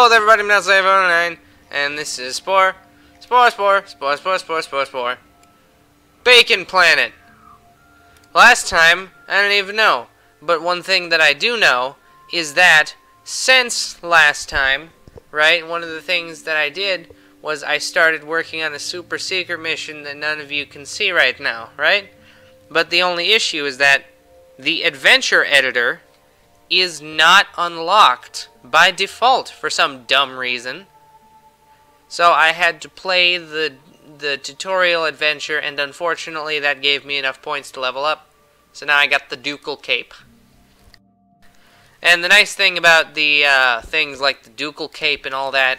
Hello everybody, I'm Slave09, and this is Spore. Spore, Spore, Spore, Spore, Spore, Spore, Spore. Bacon Planet. Last time, I don't even know. But one thing that I do know is that since last time, right, one of the things that I did was I started working on a super secret mission that none of you can see right now, right? But the only issue is that the adventure editor is not unlocked by default for some dumb reason. So I had to play the the tutorial adventure and unfortunately that gave me enough points to level up. So now I got the ducal cape. And the nice thing about the uh, things like the ducal cape and all that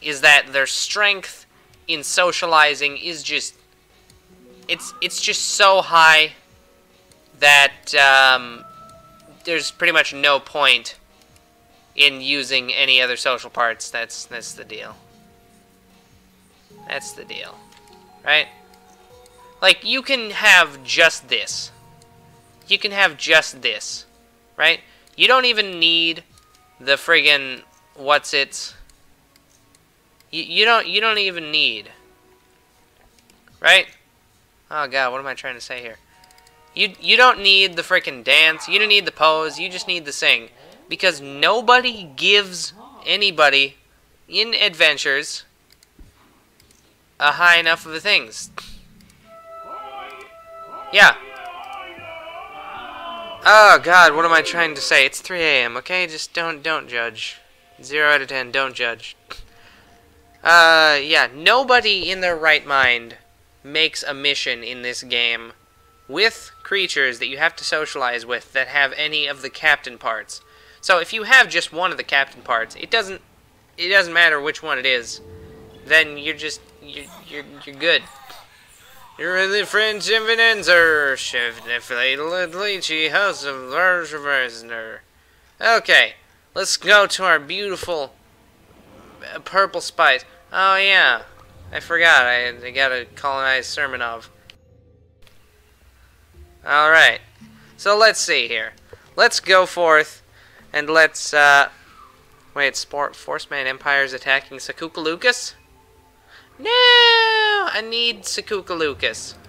is that their strength in socializing is just it's it's just so high that um, there's pretty much no point in using any other social parts. That's that's the deal. That's the deal. Right? Like you can have just this. You can have just this. Right? You don't even need the friggin' what's it you, you don't you don't even need right? Oh god, what am I trying to say here? You you don't need the freaking dance. You don't need the pose. You just need the sing, because nobody gives anybody in adventures a high enough of the things. Yeah. Oh God, what am I trying to say? It's 3 a.m. Okay, just don't don't judge. Zero out of ten. Don't judge. Uh, yeah. Nobody in their right mind makes a mission in this game with creatures that you have to socialize with that have any of the captain parts. So if you have just one of the captain parts, it doesn't it doesn't matter which one it is. Then you're just you're you're, you're good. You're in the French Invenenzer, Chef Lychee, House of Large Okay, let's go to our beautiful uh, purple spice. Oh yeah, I forgot. I, I gotta colonize Sermonov. Alright. So let's see here. Let's go forth and let's, uh... Wait, Sport Forceman Empire is attacking Sakuka Lucas? No! I need Sakuka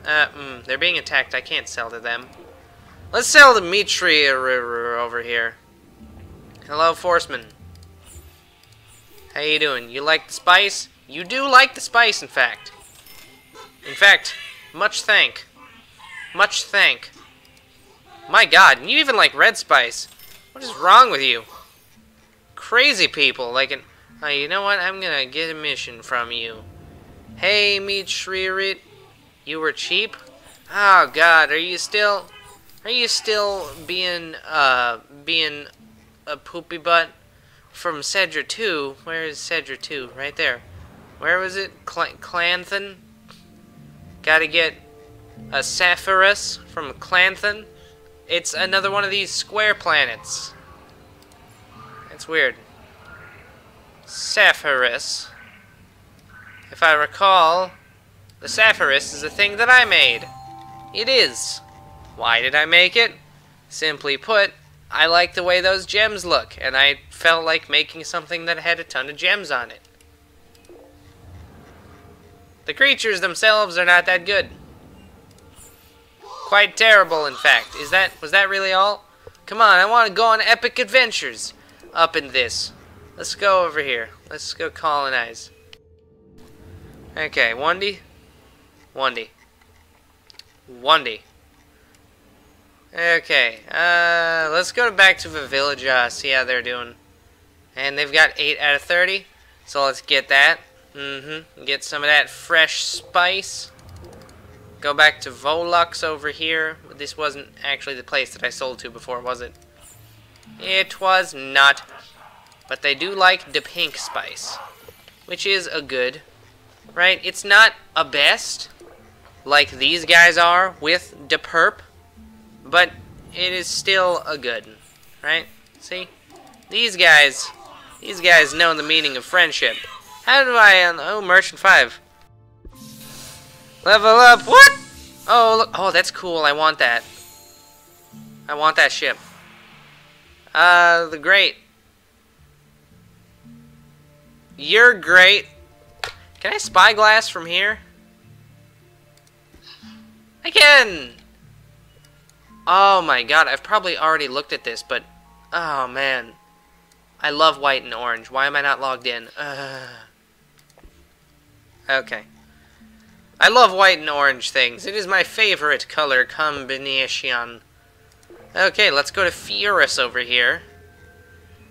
Uh, mm, they're being attacked. I can't sell to them. Let's sell to Mitri over here. Hello, Forceman. How you doing? You like the spice? You do like the spice, in fact. In fact, much thank. Much thank. My god, and you even like red spice. What is wrong with you? Crazy people, like an... Oh, you know what? I'm gonna get a mission from you. Hey, Meat Shririt. You were cheap? Oh god, are you still... Are you still being, uh, being a poopy butt? From Cedra 2? Where is Cedra 2? Right there. Where was it? Cl Clanthan? Gotta get a Sapphirus from Clanthan. It's another one of these square planets. It's weird. Sapphirus. If I recall, the Sapphirus is a thing that I made. It is. Why did I make it? Simply put, I like the way those gems look, and I felt like making something that had a ton of gems on it. The creatures themselves are not that good. Quite terrible, in fact. Is that was that really all? Come on, I want to go on epic adventures up in this. Let's go over here. Let's go colonize. Okay, Wendy. Wendy. Wendy. Okay, uh, let's go back to the village, uh, see how they're doing. And they've got 8 out of 30, so let's get that. Mm-hmm. Get some of that fresh spice. Go back to Volux over here. This wasn't actually the place that I sold to before, was it? It was not. But they do like the pink spice. Which is a good. Right? It's not a best. Like these guys are with the perp. But it is still a good. Right? See? These guys... These guys know the meaning of friendship. How do I, oh, Merchant 5. Level up, what? Oh, look, oh, that's cool, I want that. I want that ship. Uh, the Great. You're great. Can I spyglass from here? I can! Oh my god, I've probably already looked at this, but... Oh man. I love white and orange. Why am I not logged in? Uh, okay. I love white and orange things. It is my favorite color combination. Okay, let's go to Furus over here.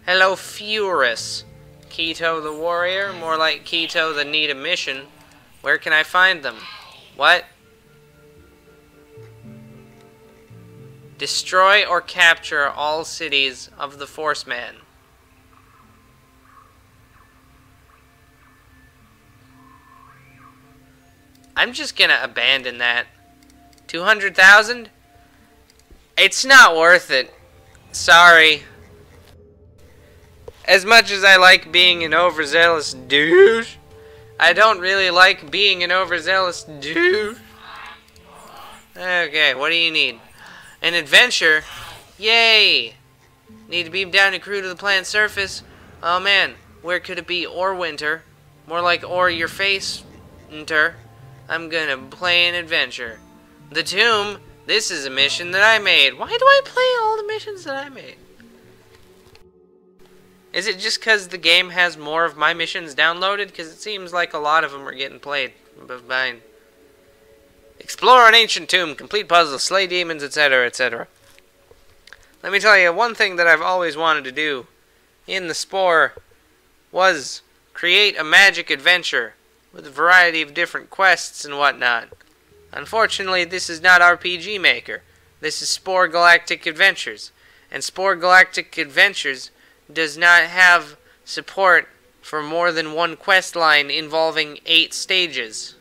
Hello, Furus. Keto the warrior? More like Keto the need a mission. Where can I find them? What? Destroy or capture all cities of the Forceman. I'm just gonna abandon that. 200,000? It's not worth it. Sorry. As much as I like being an overzealous douche, I don't really like being an overzealous douche. Okay, what do you need? An adventure? Yay! Need to beam down a crew to the planet's surface? Oh man, where could it be? Or winter? More like or your face, winter. I'm gonna play an adventure. The Tomb? This is a mission that I made. Why do I play all the missions that I made? Is it just because the game has more of my missions downloaded? Because it seems like a lot of them are getting played. But mine. Explore an ancient tomb, complete puzzles, slay demons, etc., etc. Let me tell you, one thing that I've always wanted to do in the Spore was create a magic adventure with a variety of different quests and whatnot. Unfortunately, this is not RPG Maker. This is Spore Galactic Adventures. And Spore Galactic Adventures does not have support for more than one quest line involving eight stages.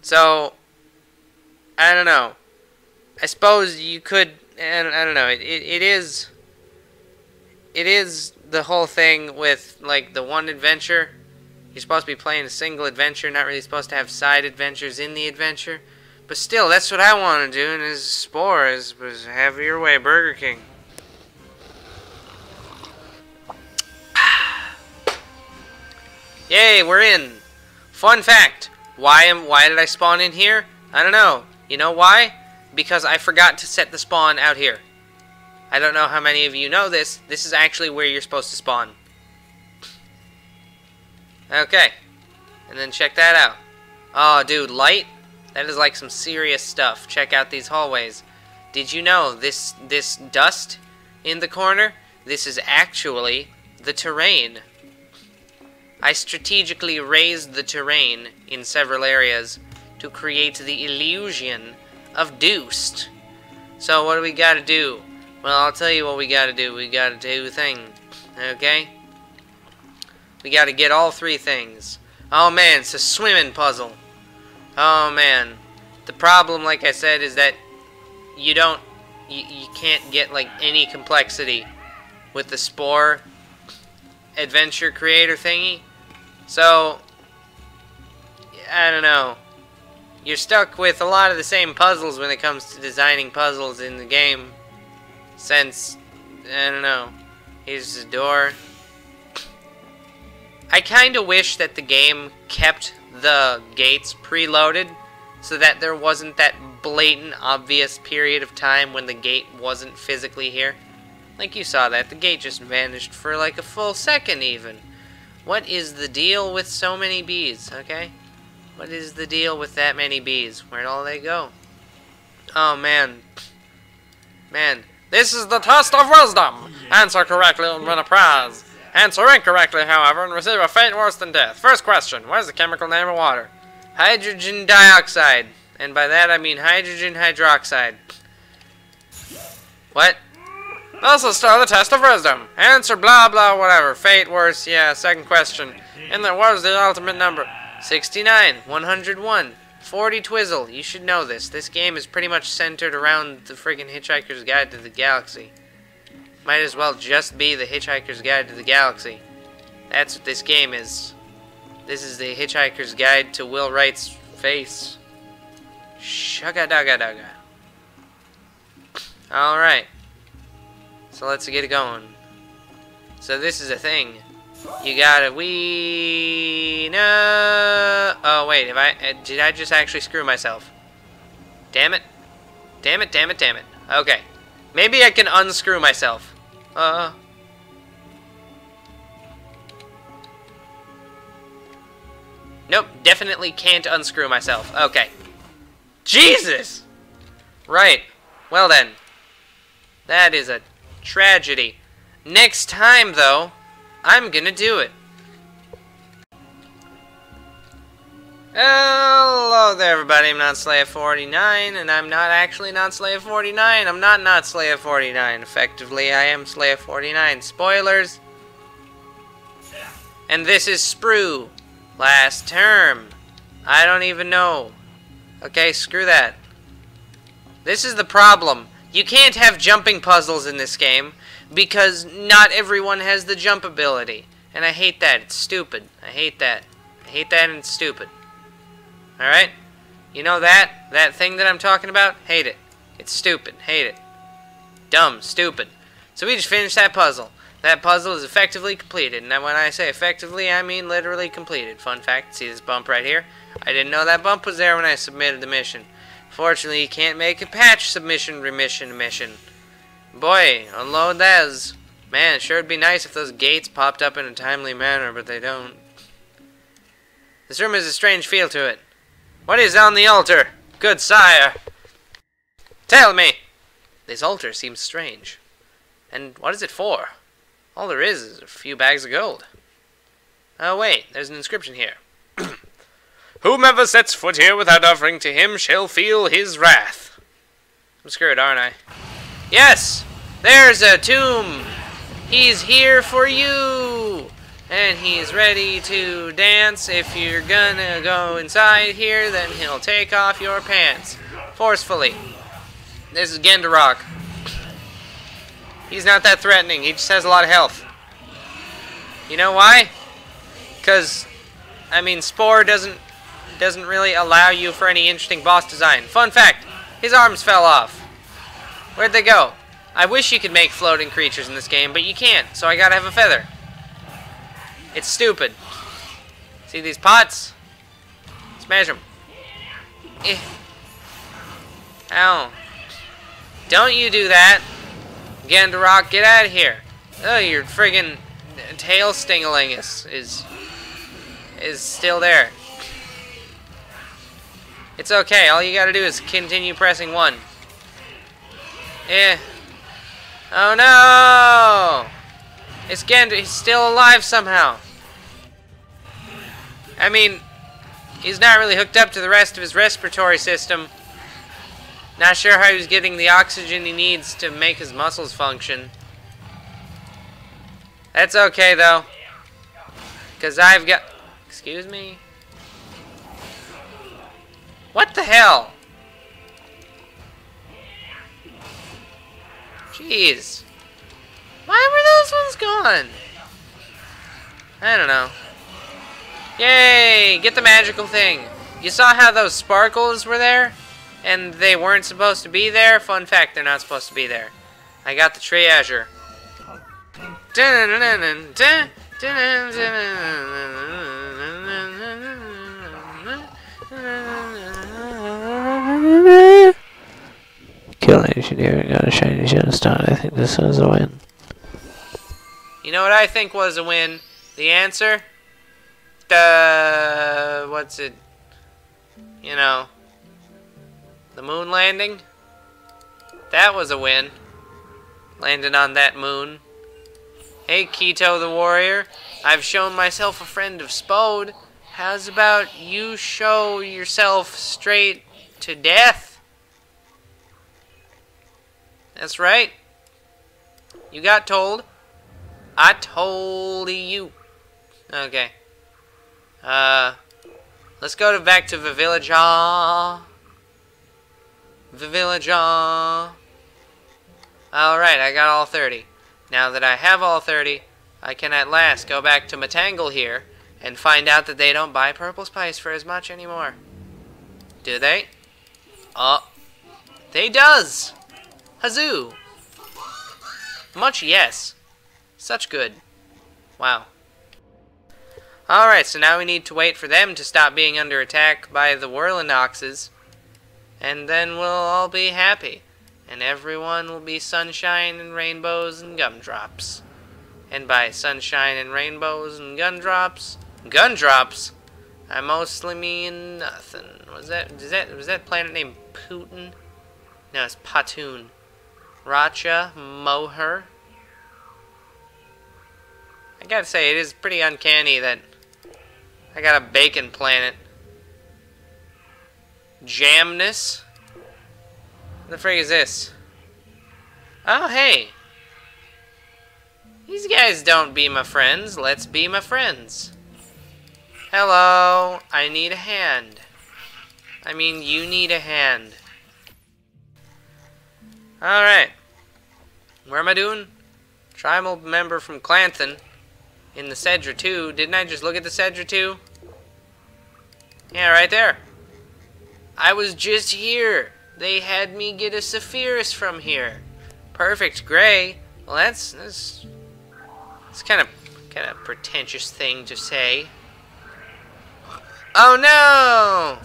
So, I don't know. I suppose you could, and I don't know, it, it, it is, it is the whole thing with like the one adventure. You're supposed to be playing a single adventure, not really supposed to have side adventures in the adventure. But still, that's what I want to do, and as Spore is, was have your way, Burger King. Yay, we're in. Fun fact, why am why did I spawn in here? I don't know. You know why? Because I forgot to set the spawn out here. I don't know how many of you know this. This is actually where you're supposed to spawn. Okay. And then check that out. Oh, dude, light? That is like some serious stuff. Check out these hallways. Did you know this this dust in the corner? This is actually the terrain. I strategically raised the terrain in several areas to create the illusion of deuced. So what do we gotta do? Well, I'll tell you what we gotta do. We gotta do thing. Okay? We gotta get all three things. Oh man, it's a swimming puzzle. Oh man. The problem, like I said, is that you don't... You, you can't get, like, any complexity with the Spore adventure creator thingy. So, I don't know. You're stuck with a lot of the same puzzles when it comes to designing puzzles in the game. Since, I don't know. Here's the door. I kind of wish that the game kept the gates preloaded so that there wasn't that blatant, obvious period of time when the gate wasn't physically here. Like you saw that, the gate just vanished for like a full second even. What is the deal with so many bees, okay? What is the deal with that many bees? Where'd all they go? Oh, man. Man. This is the test of wisdom! Answer correctly and win a prize. Answer incorrectly, however, and receive a fate worse than death. First question. What is the chemical name of water? Hydrogen dioxide. And by that I mean hydrogen hydroxide. What? Is still the test of wisdom. Answer blah blah whatever. Fate worse. Yeah, second question. And then what is the ultimate number? 69, 101, 40 Twizzle. You should know this. This game is pretty much centered around the friggin' Hitchhiker's Guide to the Galaxy. Might as well just be the Hitchhiker's Guide to the Galaxy. That's what this game is. This is the Hitchhiker's Guide to Will Wright's face. Shugga dugga dugga. Alright. So let's get it going. So this is a thing. You gotta we no. Oh wait, I uh, did I just actually screw myself? Damn it! Damn it! Damn it! Damn it! Okay, maybe I can unscrew myself. Uh. Nope, definitely can't unscrew myself. Okay. Jesus! Right. Well then. That is a tragedy. Next time, though, I'm gonna do it. Hello there, everybody. I'm not Slaya49, and I'm not actually not Slaya49. I'm not not Slaya49. Effectively, I am Slaya49. Spoilers. And this is Spore. Last term. I don't even know. Okay, screw that. This is the problem. You can't have jumping puzzles in this game because not everyone has the jump ability. And I hate that. It's stupid. I hate that. I hate that and it's stupid. Alright? You know that? That thing that I'm talking about? Hate it. It's stupid. Hate it. Dumb. Stupid. So we just finished that puzzle. That puzzle is effectively completed. And when I say effectively, I mean literally completed. Fun fact, see this bump right here? I didn't know that bump was there when I submitted the mission. Fortunately, you can't make a patch submission remission mission. Boy, unload those. Man, sure would be nice if those gates popped up in a timely manner, but they don't. This room has a strange feel to it. What is on the altar? Good sire. Tell me. This altar seems strange. And what is it for? All there is is a few bags of gold. Oh wait, there's an inscription here. Whomever sets foot here without offering to him shall feel his wrath. I'm screwed, aren't I? Yes! There's a tomb! He's here for you! And he's ready to dance. If you're gonna go inside here, then he'll take off your pants. Forcefully. This is Gendarok. He's not that threatening. He just has a lot of health. You know why? Because, I mean, Spore doesn't doesn't really allow you for any interesting boss design. Fun fact, his arms fell off. Where'd they go? I wish you could make floating creatures in this game, but you can't, so I gotta have a feather. It's stupid. See these pots? Smash them. Eh. Ow. Don't you do that. Gandarok, get out of here. Oh, your friggin' tail stingling is, is, is still there. It's okay. All you gotta do is continue pressing 1. Eh. Oh no! It's Gand he's still alive somehow. I mean, he's not really hooked up to the rest of his respiratory system. Not sure how he's getting the oxygen he needs to make his muscles function. That's okay though. Because I've got... Excuse me? What the hell? Jeez. Why were those ones gone? I don't know. Yay! Get the magical thing. You saw how those sparkles were there? And they weren't supposed to be there? Fun fact, they're not supposed to be there. I got the treasure. Kill engineer got a shiny star. I think this was a win. You know what I think was a win? The answer? The what's it? You know, the moon landing? That was a win. Landing on that moon. Hey, Keto the Warrior. I've shown myself a friend of Spode. How's about you show yourself straight to death? That's right. You got told. I told you. Okay. Uh, let's go to back to the village. Ah. The village. Ah. Alright, I got all 30. Now that I have all 30, I can at last go back to Matangle here and find out that they don't buy purple spice for as much anymore. Do they? Oh. They does! Hazoo! Much yes. Such good. Wow. Alright, so now we need to wait for them to stop being under attack by the Whirlinoxes. And then we'll all be happy. And everyone will be sunshine and rainbows and gumdrops. And by sunshine and rainbows and gumdrops, gumdrops, I mostly mean nothing. Was that, is that, was that planet named Putin? No, it's Patoon. Racha, Moher. I gotta say, it is pretty uncanny that I got a bacon planet. Jamness? What the frig is this? Oh, hey. These guys don't be my friends. Let's be my friends. Hello. I need a hand. I mean, you need a hand. Alright. Where am I doing? Tribal member from Clanthan. In the Cedra 2. Didn't I just look at the Cedra 2? Yeah, right there. I was just here. They had me get a Sapphirus from here. Perfect gray. Well, that's that's it's kind of kind of pretentious thing to say. Oh no!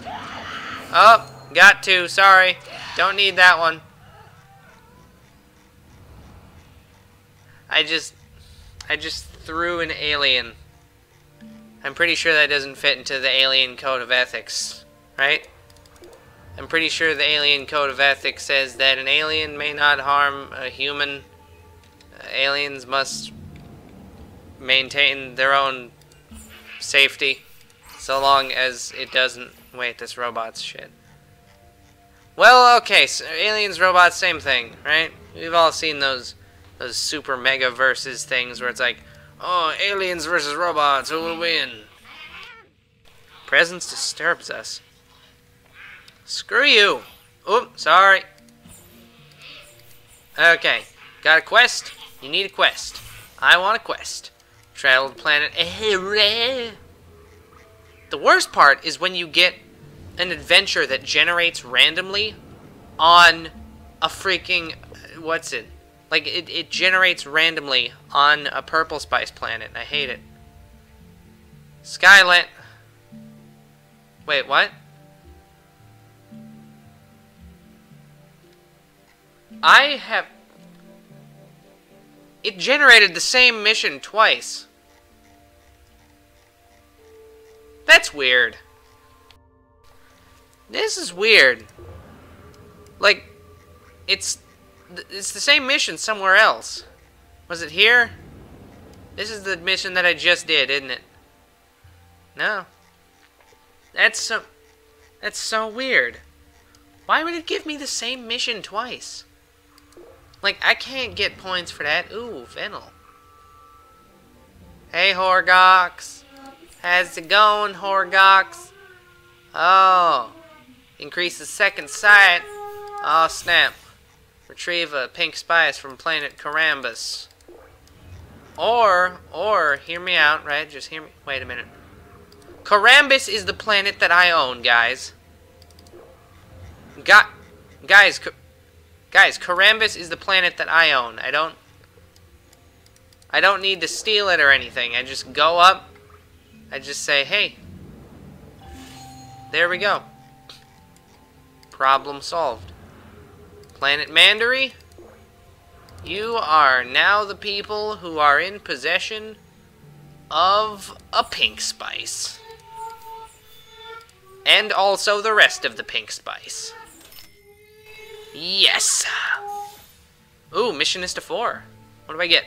Oh, got to. Sorry, don't need that one. I just I just threw an alien. I'm pretty sure that doesn't fit into the alien code of ethics, right? I'm pretty sure the alien code of ethics says that an alien may not harm a human. Uh, aliens must maintain their own safety so long as it doesn't wait this robot's shit well okay so aliens robots same thing right we've all seen those those super mega versus things where it's like oh aliens versus robots who will win presence disturbs us Screw you. Oop, sorry. Okay, got a quest? You need a quest. I want a quest. Travel the planet. Eh, the worst part is when you get an adventure that generates randomly on a freaking... What's it? Like, it, it generates randomly on a purple spice planet. I hate it. Skyland... Wait, what? I have... It generated the same mission twice. That's weird. This is weird. Like, it's it's the same mission somewhere else. Was it here? This is the mission that I just did, isn't it? No. That's so that's so weird. Why would it give me the same mission twice? Like, I can't get points for that. Ooh, Fennel. Hey, Horgox. How's it going, Horgox? Oh. Increase the second sight. Oh, snap. Retrieve a pink spice from planet Karambus. Or, or, hear me out, right? Just hear me. Wait a minute. Karambus is the planet that I own, guys. Got, guys, Guys, Karambus is the planet that I own. I don't... I don't need to steal it or anything. I just go up. I just say, hey. There we go. Problem solved. Planet Mandary, you are now the people who are in possession of a pink spice. And also the rest of the pink spice. Yes! Ooh, mission is to four. What do I get?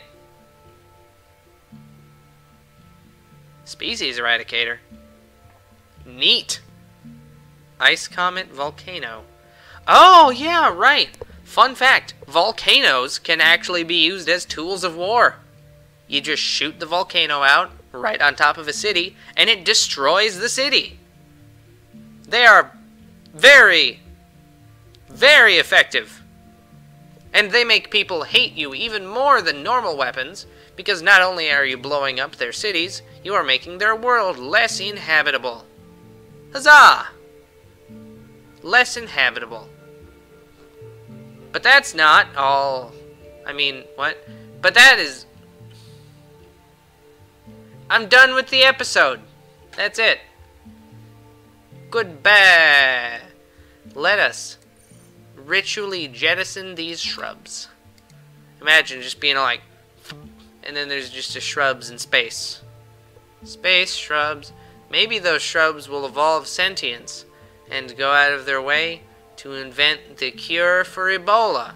Species Eradicator. Neat. Ice Comet Volcano. Oh, yeah, right. Fun fact, volcanoes can actually be used as tools of war. You just shoot the volcano out right on top of a city, and it destroys the city. They are very, very effective. And they make people hate you even more than normal weapons, because not only are you blowing up their cities, you are making their world less inhabitable. Huzzah! Less inhabitable. But that's not all... I mean, what? But that is... I'm done with the episode. That's it. Goodbye. Let us ritually jettison these shrubs. Imagine just being like, and then there's just a shrubs in space. Space shrubs. Maybe those shrubs will evolve sentience and go out of their way to invent the cure for Ebola.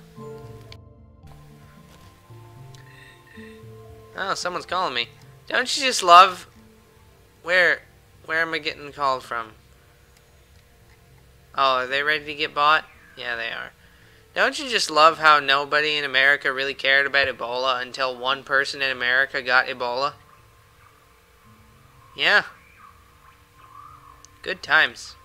Oh, someone's calling me. Don't you just love where where am I getting called from? Oh, are they ready to get bought? Yeah, they are. Don't you just love how nobody in America really cared about Ebola until one person in America got Ebola? Yeah. Good times.